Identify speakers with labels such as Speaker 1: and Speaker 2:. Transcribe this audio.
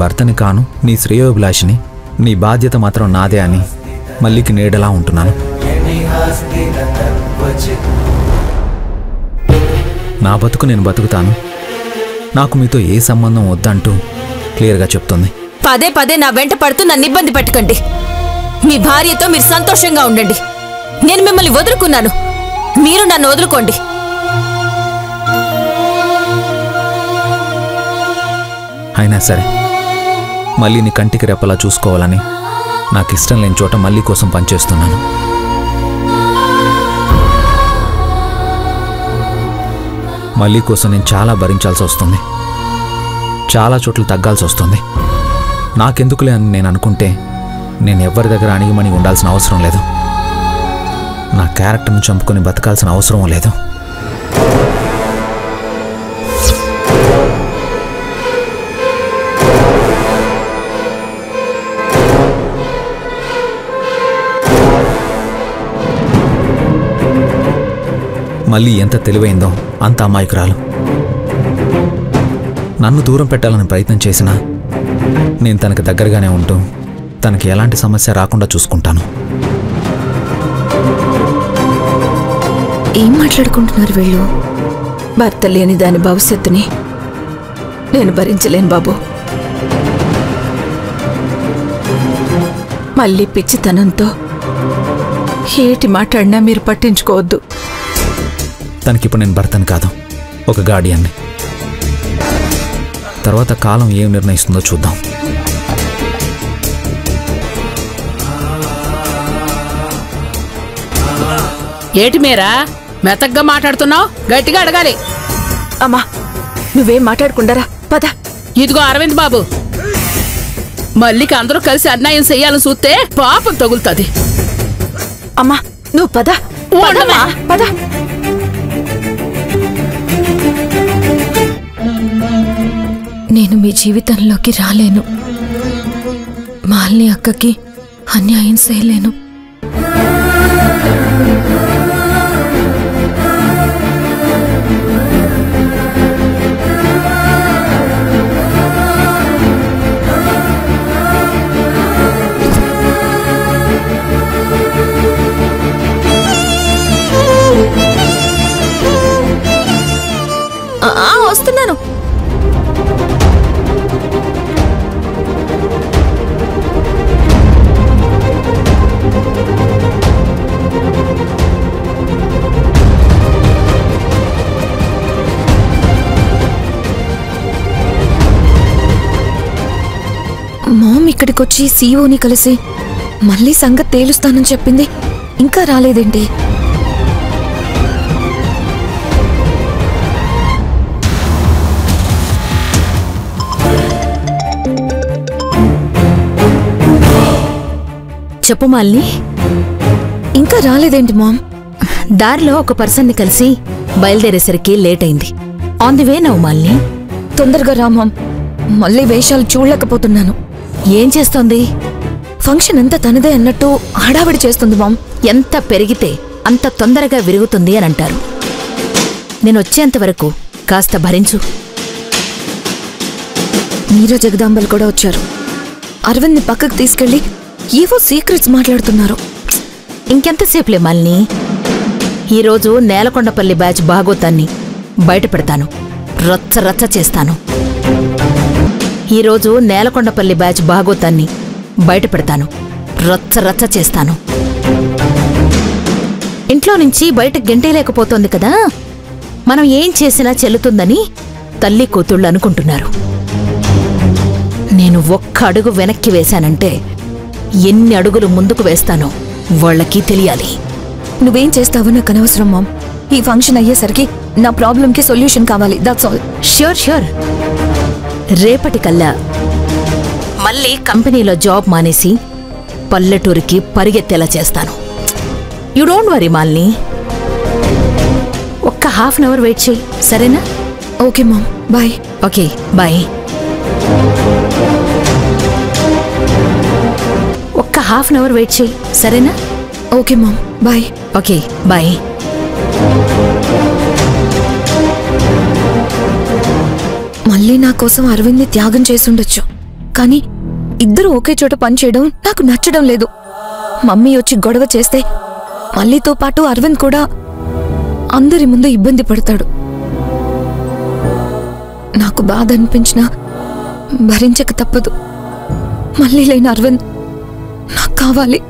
Speaker 1: భర్తని కాను నీ శ్రేయోభిలాషిని నీ బాధ్యత మాత్రం నాదే అని మల్లికి నీడలా ఉంటున్నాను. నా బతుకు నేను బతుకుతాను. నాకు మీతో ఏ సంబంధం వద్దంటూ క్లియర్గా చెప్తుంది.
Speaker 2: పదే పదే నా వెంట పడుతూ నన్ను ఇబ్బంది పెట్టకండి. మీ భార్యతో మీరు సంతోషంగా ఉండండి. నేను మిమ్మల్ని వదులుకున్నాను. మీరు నన్ను వదులుకోండి.
Speaker 1: అయినా సరే. మళ్ళీ నీ కంటికి రెప్పలా చూసుకోవాలని. నాకు ఇష్టం లేని చోట మళ్ళీ కోసం పనిచేస్తున్నాను. మళ్ళీ కోసం నేను చాలా భరించాల్సి వస్తుంది. చాలా చోట్ల తగ్గాల్సి వస్తుంది. నాకెందుకులే అని నేను అనుకుంటే నేను ఎవరి దగ్గర అణిగిమణి ఉండాల్సిన అవసరం లేదు. నా క్యారెక్టర్ను చంపుకొని బతకాల్సిన అవసరం లేదు. మళ్ళీ ఎంత తెలివైందో అంత అమాయకురాలు. నన్ను దూరం పెట్టాలని ప్రయత్నం చేసినా నేను తనకు దగ్గరగానే ఉంటూ తనకి ఎలాంటి సమస్య రాకుండా చూసుకుంటాను.
Speaker 3: ఏం మాట్లాడుకుంటున్నారు వీళ్ళు? భర్త లేని దాని భవిష్యత్తుని నేను భరించలేను బాబు. మళ్ళీ పిచ్చితనంతో ఏటి మాట్లాడినా మీరు పట్టించుకోవద్దు.
Speaker 1: తనకిప్పుడు నేను భర్తను కాదు ఒక గార్డియన్ని తర్వాత కాలం ఏం నిర్ణయిస్తుందో చూద్దాం.
Speaker 4: ఏటి మీరా? మెతగ్గా మాట్లాడుతున్నావు? గట్టిగా అడగాలి.
Speaker 3: అమ్మా నువ్వేం మాట్లాడుకుండారా? పద.
Speaker 4: ఇదిగో అరవింద్ బాబు. మల్లికి అందరూ కలిసి అన్యాయం చెయ్యాలని చూస్తే పాపం తగులుతుంది.
Speaker 3: అమ్మా నువ్వు పద. పద. నేను మీ జీవితంలోకి రాలేను. మాల్ని అక్కకి అన్యాయం చేయలేను.
Speaker 2: వస్తున్నాను.
Speaker 3: ఇక్కడికొచ్చి సీఓని కలిసి మళ్ళీ సంగతి తేలుస్తానని చెప్పింది. ఇంకా రాలేదేంటి?
Speaker 2: చెప్పు మాలిని.
Speaker 3: ఇంకా రాలేదేంటి మామ్?
Speaker 2: దారిలో ఒక పర్సన్ని కలిసి బయలుదేరేసరికి లేట్ అయింది ఆన్ ది వే నవ్వు మాలిని.
Speaker 3: తొందరగా రా మామ్. మళ్ళీ వేషాలు చూడలేకపోతున్నాను.
Speaker 2: ఏం చేస్తోంది?
Speaker 3: ఫంక్షన్ అంతా తనదే అన్నట్టు హడావిడి చేస్తుంది మామ్.
Speaker 2: ఎంత పెరిగితే అంత తొందరగా విరుగుతుంది అని అంటారు. నేను వచ్చేంత వరకు కాస్త భరించు.
Speaker 3: మీరా జగదాంబలు కూడా వచ్చారు. అరవింద్ని పక్కకు తీసుకెళ్ళి ఏవో సీక్రెట్స్ మాట్లాడుతున్నారు.
Speaker 2: ఇంకెంతసేపులే మాలిని? ఈరోజు నేలకొండపల్లి బ్యాచ్ భాగోతాన్ని బయట పెడతాను రచ్చ రచ్చ చేస్తాను. ఈరోజు నేలకొండపల్లి బ్యాచ్ భాగోతాన్ని బయట పెడతాను రచ్చ రచ్చ చేస్తాను. ఇంట్లో నుంచి బయట గెంటేయలేకపోతోంది కదా? మనం ఏం చేసినా చెల్లుతుందని తల్లి కూతుళ్ళు అనుకుంటున్నారు. నేను ఒక్క అడుగు వెనక్కి వేశానంటే ఎన్ని అడుగులు ముందుకు వేస్తానో వాళ్ళకి తెలియాలి.
Speaker 3: నువ్వేం చేస్తావో నాకు అనవసరం మామ్. ఈ ఫంక్షన్ అయ్యేసరికి నా ప్రాబ్లంకి సొల్యూషన్ కావాలి దట్స్ ఆల్
Speaker 2: ష్యూర్ ష్యూర్. రేపటికల్లా. మళ్ళీ కంపెనీలో జాబ్ మానేసి పల్లెటూరికి పరిగెత్తేలా చేస్తాను. You don't worry Malini. ఒక్క హాఫ్ అన్ అవర్ వెయిట్ చేయి. సరేనా?
Speaker 3: Okay mom. Bye.
Speaker 2: Okay bye. ఒక్క హాఫ్ అన్ అవర్ వెయిట్ చేయి. సరేనా?
Speaker 3: Okay mom. Bye.
Speaker 2: Okay bye.
Speaker 3: తల్లి నా కోసం అరవింద్ని త్యాగం చేసుండొచ్చు. కానీ ఇద్దరు ఒకే చోట పనిచేయడం నాకు నచ్చడం లేదు. మమ్మీ వచ్చి గొడవ చేస్తే మళ్ళీతో పాటు అరవింద్ కూడా అందరి ముందు ఇబ్బంది పడతాడు. నాకు బాధ అనిపించినా భరించక తప్పదు. మళ్ళీ లేని అరవింద్ నాకు కావాలి.